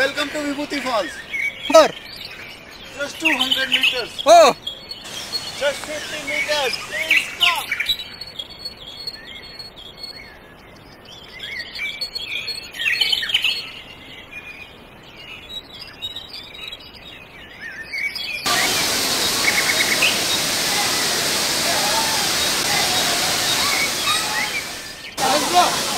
Welcome to Vibhuti Falls. Four. Just 200 meters. Oh. Just 50 meters. Please stop. Let's go.